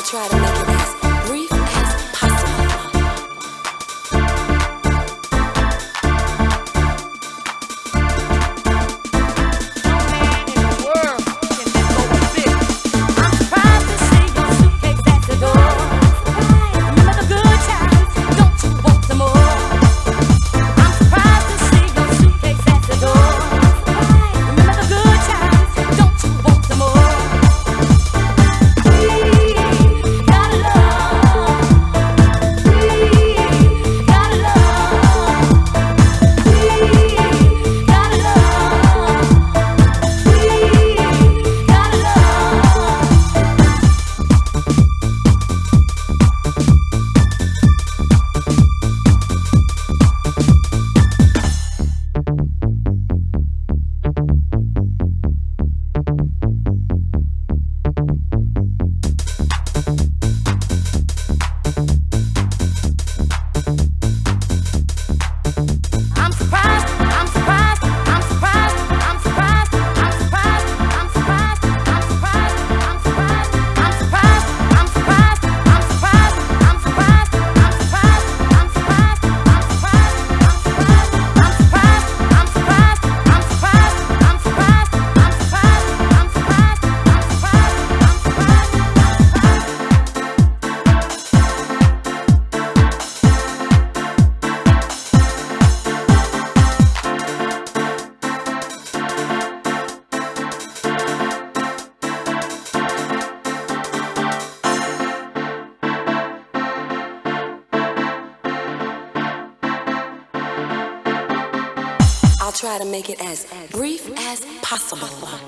I'll try to make it. try to make it as brief as possible.